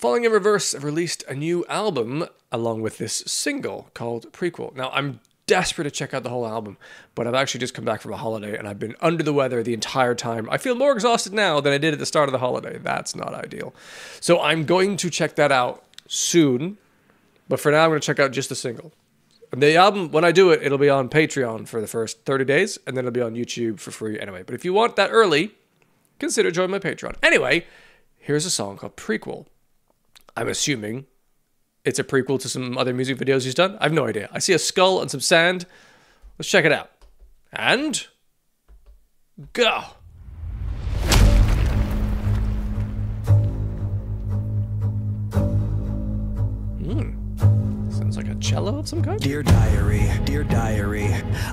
Falling in Reverse have released a new album along with this single called Prequel. Now, I'm desperate to check out the whole album, but I've actually just come back from a holiday and I've been under the weather the entire time. I feel more exhausted now than I did at the start of the holiday. That's not ideal. So I'm going to check that out soon, but for now, I'm going to check out just the single. And the album, when I do it, it'll be on Patreon for the first 30 days, and then it'll be on YouTube for free anyway. But if you want that early, consider joining my Patreon. Anyway, here's a song called Prequel. I'm assuming it's a prequel to some other music videos he's done. I have no idea. I see a skull and some sand. Let's check it out. And go. Cello of some kind. Dear diary, dear diary,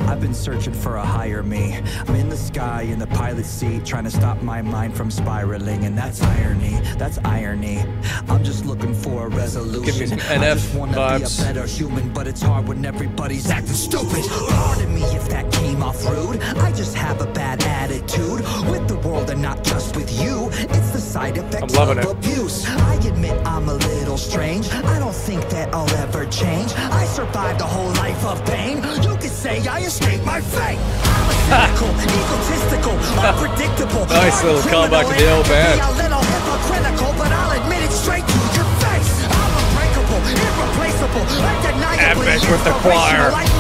I've been searching for a higher me. I'm in the sky in the pilot seat, trying to stop my mind from spiraling, and that's irony, that's irony. I'm just looking for a resolution. Give me some I NF just wanna be a better human, but it's hard when everybody's acting stupid. Pardon me if that came off rude. I just have a bad attitude side effects loving of it. abuse. I admit I'm a little strange. I don't think that I'll ever change. I survived a whole life of pain. You could say I escaped my fate. I'm a cynical, egotistical, unpredictable. Nice little callback to the old band. A little hypocritical, but I'll admit it straight to your face. I'm unbreakable, irreplaceable, undeniably Epic with the choir.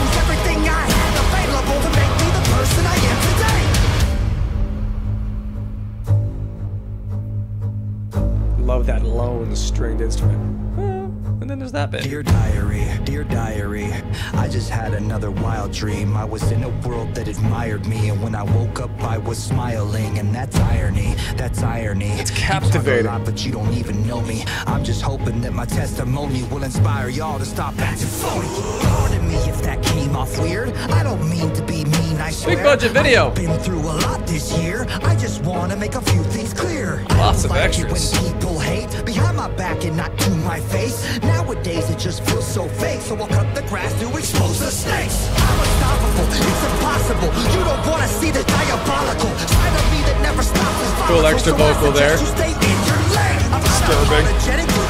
Stringed instrument. And then there's that bit. Dear diary, dear diary, I just had another wild dream. I was in a world that admired me, and when I woke up, I was smiling, and that's irony, that's irony. It's captivating. lot, but you don't even know me. I'm just hoping that my testimony will inspire y'all to stop acting phony. Pardon me if that came off weird. I don't mean to be mean, I swear. budget video. I've been through a lot this year. I just want to make a few things clear. Lots of like extras. when people hate behind my back and not to my face. Nowadays it just feels so fake, so I'll cut the grass to expose the snakes. I'm unstoppable, it's impossible. You don't wanna see the diabolical side of me that never stops. Cool extra vocal there. You stay in your lane. I'm Disturbing. unapologetic, you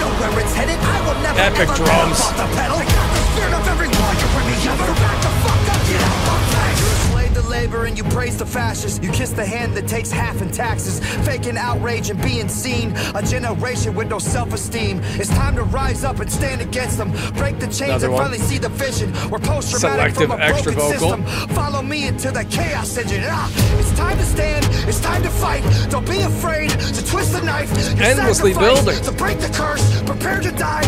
labor and you praise the fascists. You kiss the hand that takes half in taxes. Faking outrage and being seen. A generation with no self-esteem. It's time to rise up and stand against them. Break the chains Another and one. finally see the vision. We're post-traumatic from a extra broken vocal. system. Follow me into the chaos engine. Ah, it's time to stand. It's time to fight. Don't be afraid to twist the knife. Endlessly building. To break the curse. Prepare to die.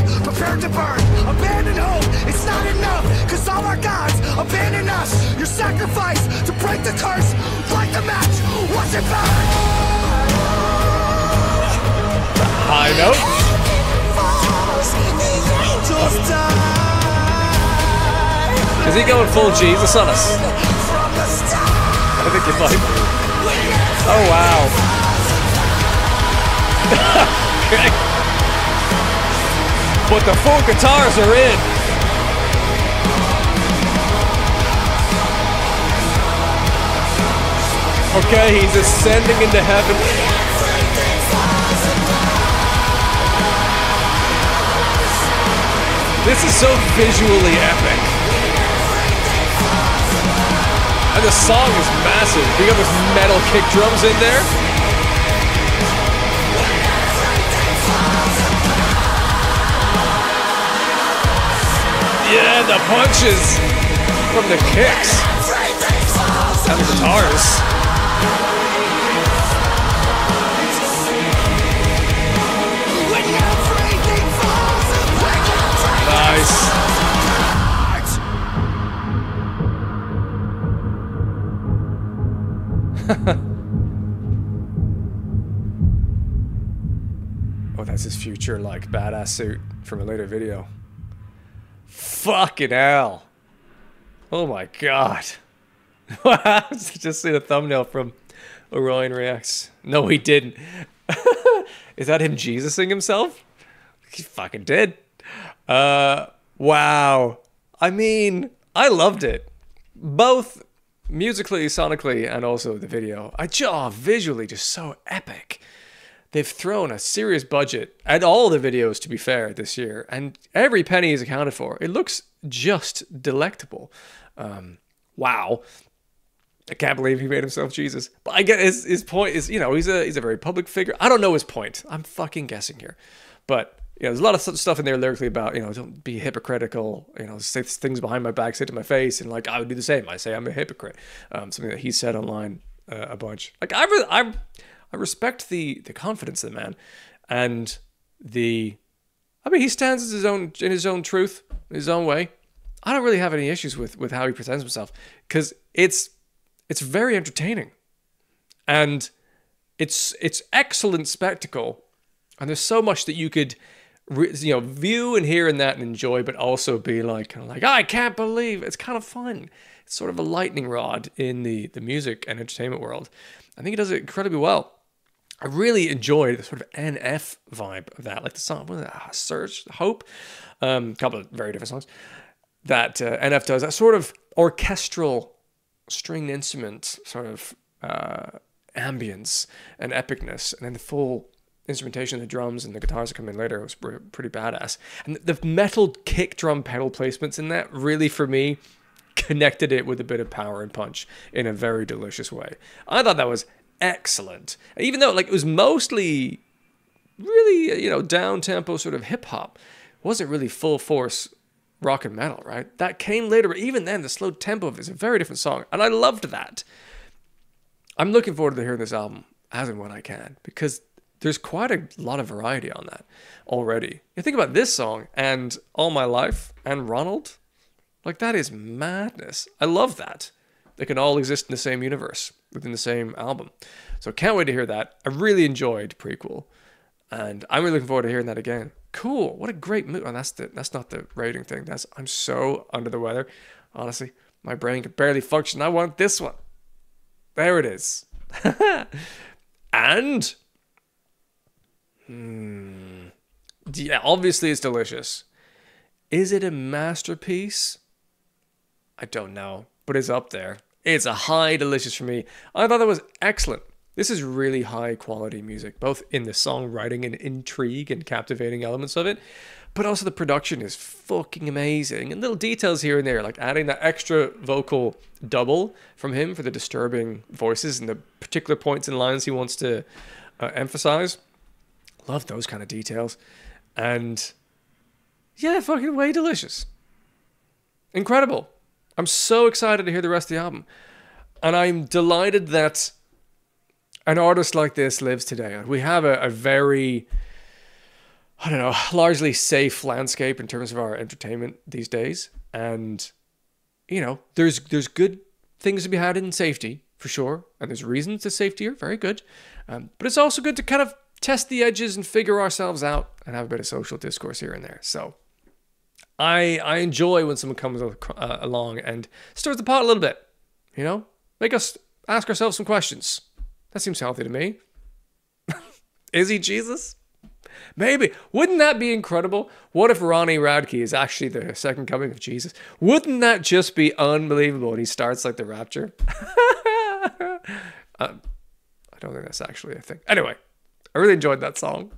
Abandon us. Your sacrifice to break the curse. The match. Is he going full Jesus on us? I think he might. Oh wow. But the full guitars are in. Okay, he's ascending into heaven. This is so visually epic. And the song is massive. We got those metal kick drums in there. Yeah, the punches from the kicks and the guitars. Oh, that's his future, like, badass suit from a later video. Fucking hell. Oh my god. Just seen a thumbnail from Orion Reacts. No, he didn't. Is that him Jesusing himself? He fucking did. Uh, wow. I mean, I loved it. Both musically, sonically, and also the video. I oh, visually, just so epic. they've thrown a serious budget at all the videos, to be fair, this year, and every penny is accounted for. It looks just delectable. Um, wow. I can't believe he made himself Jesus. But I get his, his point is, you know, he's a he's a very public figure. I don't know his point. I'm fucking guessing here. But you know, there's a lot of stuff in there lyrically about, you know, don't be hypocritical, you know, say things behind my back, say to my face, and like I would do the same. I say I'm a hypocrite. Um, something that he said online uh, a bunch. Like I, re- I, I respect the the confidence of the man, and the, I mean, he stands in his own in his own truth, his own way. I don't really have any issues with with how he presents himself because it's it's very entertaining, and it's it's excellent spectacle, and there's so much that you could you know view and hear in that and enjoy, but also be like kind of like I can't believe it's kind of fun. It's sort of a lightning rod in the the music and entertainment world. I think it does it incredibly well. I really enjoyed the sort of NF vibe of that, like the song, was that? Search, Hope, um, a couple of very different songs that uh, NF does. That sort of orchestral stringed instrument sort of uh, ambience and epicness, and then the full instrumentation of the drums and the guitars that come in later was pretty badass. And the metal kick drum pedal placements in that really, for me, connected it with a bit of power and punch in a very delicious way. I thought that was excellent. Even though like it was mostly really you know down tempo sort of hip hop, wasn't really full force rock and metal, right? That came later, but even then, the slow tempo of is a very different song, and I loved that. I'm looking forward to hearing this album as and when I can because there's quite a lot of variety on that already. You think about this song and All My Life and Ronald, like that is madness. I love that. They can all exist in the same universe within the same album. So can't wait to hear that. I really enjoyed prequel, and I'm really looking forward to hearing that again cool. What a great movie. Oh, that's the that's not the rating thing. That's I'm so under the weather. Honestly, my brain can barely function. I want this one. There it is. and hmm, yeah, obviously it's delicious. Is it a masterpiece? I don't know, but it's up there. It's a high delicious for me. I thought that was excellent. This is really high quality music, both in the songwriting and intrigue and captivating elements of it, but also the production is fucking amazing. And little details here and there, like adding that extra vocal double from him for the disturbing voices and the particular points and lines he wants to uh, emphasize. Love those kind of details. And yeah, fucking way delicious. Incredible. I'm so excited to hear the rest of the album. And I'm delighted that an artist like this lives today. We have a, a very, I don't know, largely safe landscape in terms of our entertainment these days. And, you know, there's there's good things to be had in safety for sure, and there's reasons to safety are very good. Um, but it's also good to kind of test the edges and figure ourselves out and have a bit of social discourse here and there. So I I enjoy when someone comes uh, along and stirs the pot a little bit, you know, make us ask ourselves some questions. That seems healthy to me. is he Jesus? Maybe. Wouldn't that be incredible? What if Ronnie Radke is actually the second coming of Jesus? Wouldn't that just be unbelievable? And he starts like the rapture. um, I don't think that's actually a thing. Anyway, I really enjoyed that song.